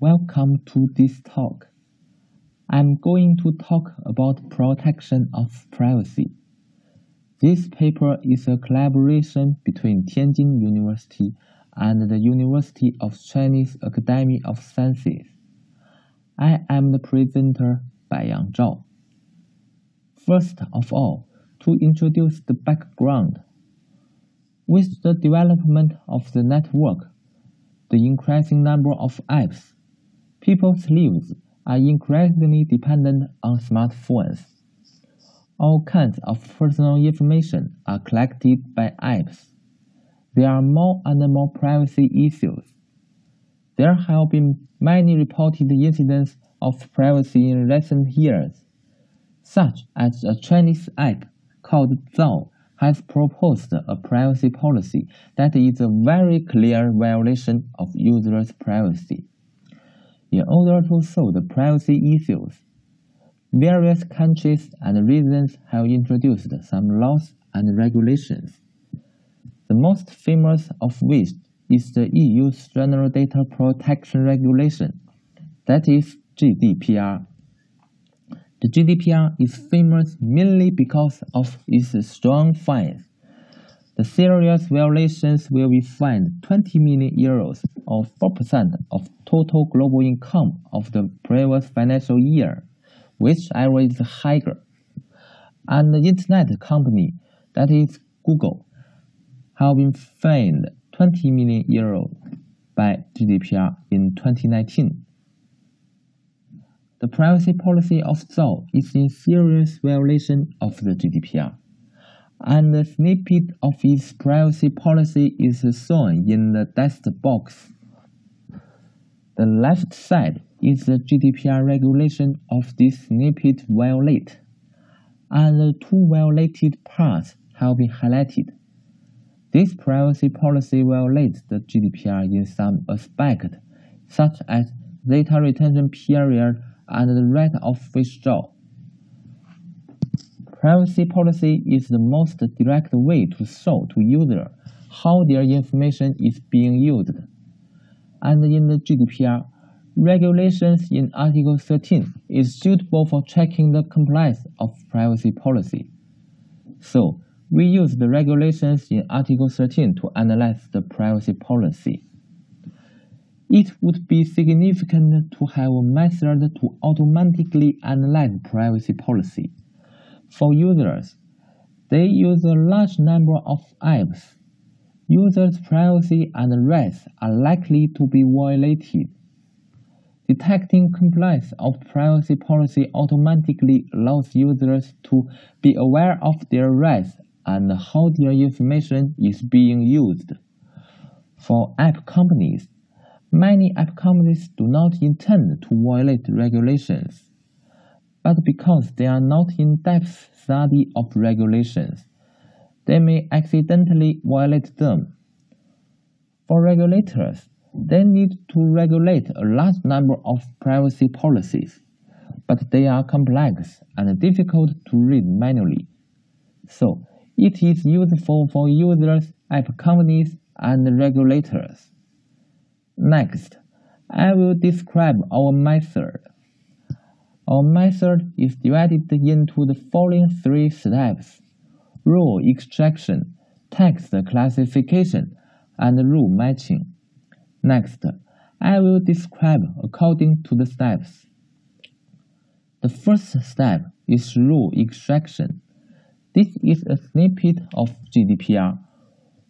Welcome to this talk. I'm going to talk about protection of privacy. This paper is a collaboration between Tianjin University and the University of Chinese Academy of Sciences. I am the presenter, Baiyang Zhao. First of all, to introduce the background. With the development of the network, the increasing number of apps, people's lives are increasingly dependent on smartphones. All kinds of personal information are collected by apps. There are more and more privacy issues. There have been many reported incidents of privacy in recent years, such as a Chinese app called Zao has proposed a privacy policy that is a very clear violation of users' privacy. In order to solve the privacy issues, various countries and regions have introduced some laws and regulations. The most famous of which is the EU's General Data Protection Regulation, that is GDPR. The GDPR is famous mainly because of its strong fines. The serious violations will be fined 20 million euros or 4% of total global income of the previous financial year, which is higher. And the internet company, that is Google, have been fined 20 million euros by GDPR in 2019. The privacy policy of Zao is in serious violation of the GDPR, and a snippet of its privacy policy is shown in the text box. The left side is the GDPR regulation of this snippet violate, and the two violated parts have been highlighted. This privacy policy violates the GDPR in some aspect, such as data retention period and the right of withdrawal. Privacy policy is the most direct way to show to users how their information is being used. And in the GDPR, regulations in Article 13 is suitable for checking the compliance of privacy policy. So, we use the regulations in Article 13 to analyze the privacy policy. It would be significant to have a method to automatically analyze privacy policy. For users, they use a large number of apps. Users' privacy and rights are likely to be violated. Detecting compliance of privacy policy automatically allows users to be aware of their rights and how their information is being used. For app companies, Many app companies do not intend to violate regulations, but because they are not in-depth study of regulations, they may accidentally violate them. For regulators, they need to regulate a large number of privacy policies, but they are complex and difficult to read manually. So, it is useful for users, app companies, and regulators. Next, I will describe our method. Our method is divided into the following three steps. Rule extraction, text classification, and rule matching. Next, I will describe according to the steps. The first step is rule extraction. This is a snippet of GDPR.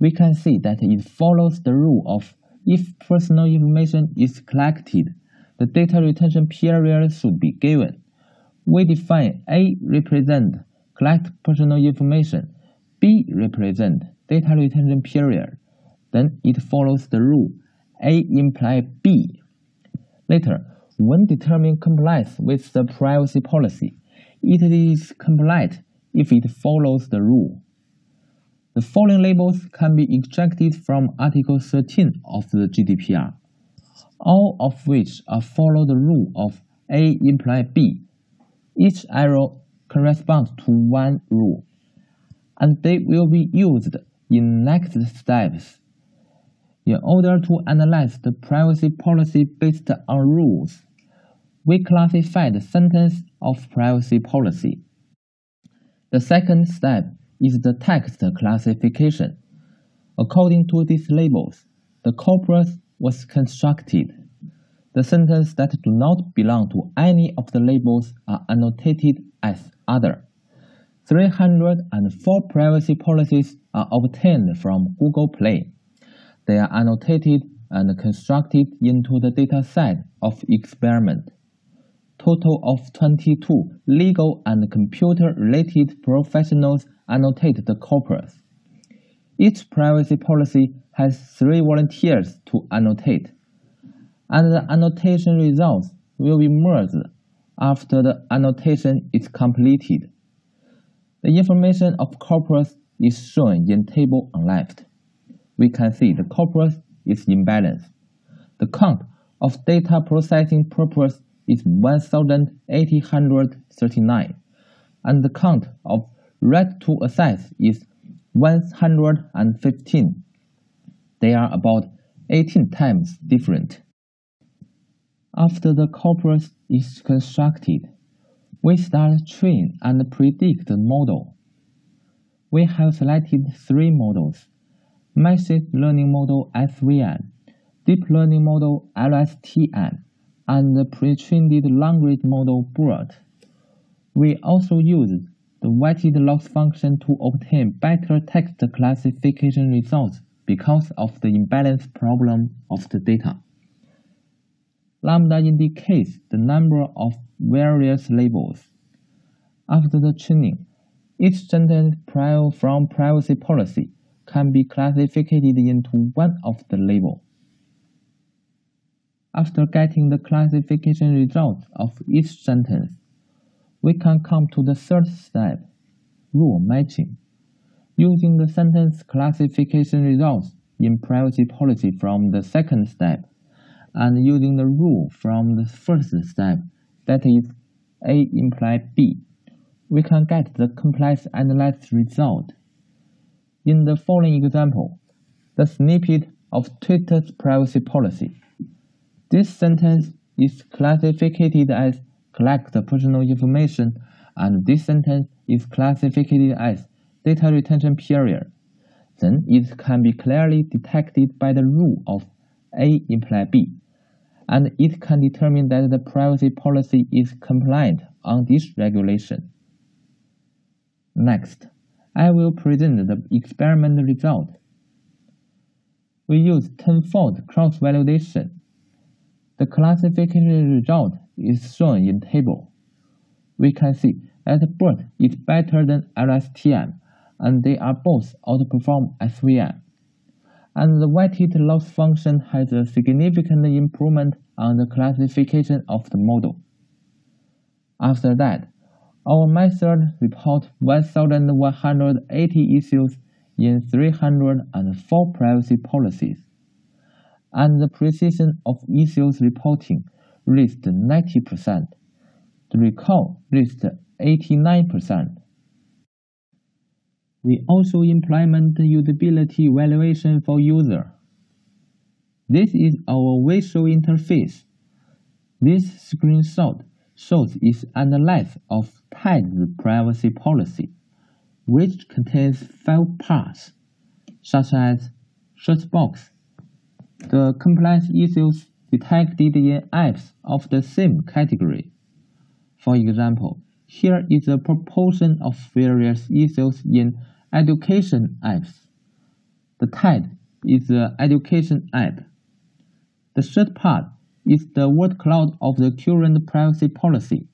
We can see that it follows the rule of if personal information is collected, the data retention period should be given. We define A represent collect personal information, B represent data retention period. Then it follows the rule A imply B. Later, when determining compliance with the privacy policy, it is compliant if it follows the rule. The following labels can be extracted from Article 13 of the GDPR, all of which are follow the rule of A imply B. Each arrow corresponds to one rule, and they will be used in next steps. In order to analyze the privacy policy based on rules, we classify the sentence of privacy policy. The second step is the text classification. According to these labels, the corpus was constructed. The sentences that do not belong to any of the labels are annotated as other. 304 privacy policies are obtained from Google Play. They are annotated and constructed into the dataset of experiment. Total of 22 legal and computer-related professionals annotate the corpus. Each privacy policy has three volunteers to annotate, and the annotation results will be merged after the annotation is completed. The information of corpus is shown in table on left. We can see the corpus is imbalance. The count of data processing purpose is 1839, and the count of right to access is 115. They are about 18 times different. After the corpus is constructed, we start train and predict the model. We have selected three models, Machine Learning Model SVM, Deep Learning Model LSTM, and the pre-trained language model BERT. We also use the weighted loss function to obtain better text classification results because of the imbalance problem of the data. Lambda indicates the number of various labels. After the training, each sentence prior from privacy policy can be classified into one of the labels. After getting the classification results of each sentence, we can come to the third step, rule matching. Using the sentence classification results in privacy policy from the second step, and using the rule from the first step, that is, A imply B, we can get the compliance analysis result. In the following example, the snippet of Twitter's privacy policy. This sentence is classified as collect personal information, and this sentence is classified as data retention period. Then it can be clearly detected by the rule of A imply B and it can determine that the privacy policy is compliant on this regulation. Next, I will present the experiment result. We use tenfold cross-validation. The classification result is shown in table. We can see that BERT is better than LSTM, and they are both outperform SVM and the weighted loss function has a significant improvement on the classification of the model. After that, our method reports 1,180 issues in 304 privacy policies, and the precision of issues reporting reached 90%. The recall reached 89%. We also implement usability evaluation for user. This is our visual interface. This screenshot shows its analysis of Tide's privacy policy, which contains five parts, such as search box, the compliance issues detected in apps of the same category. For example, here is a proportion of various issues in Education apps. The Tide is the education app. The third part is the word cloud of the current privacy policy.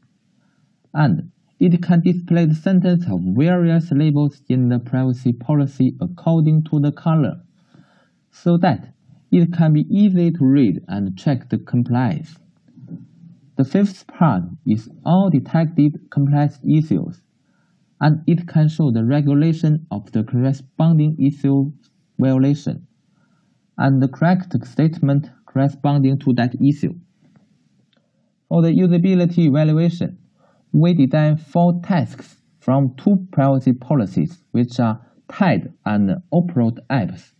And it can display the sentence of various labels in the privacy policy according to the color, so that it can be easy to read and check the compliance. The fifth part is all detected compliance issues and it can show the regulation of the corresponding issue violation and the correct statement corresponding to that issue. For the usability evaluation, we design four tasks from two privacy policies, which are Tide and Upload apps.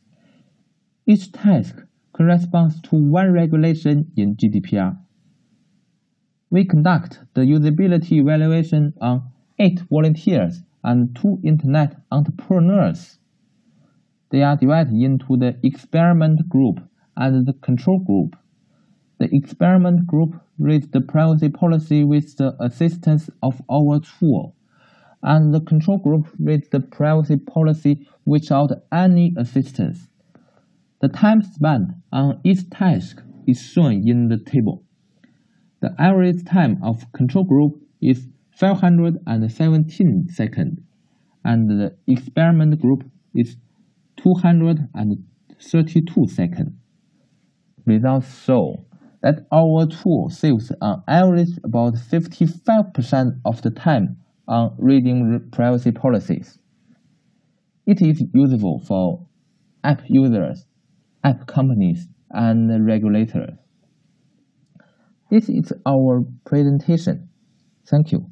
Each task corresponds to one regulation in GDPR. We conduct the usability evaluation on eight volunteers and two internet entrepreneurs. They are divided into the experiment group and the control group. The experiment group reads the privacy policy with the assistance of our tool, and the control group reads the privacy policy without any assistance. The time spent on each task is shown in the table. The average time of control group is 517 seconds, and the experiment group is 232 seconds. Results show that our tool saves on average about 55% of the time on reading privacy policies. It is useful for app users, app companies, and regulators. This is our presentation. Thank you.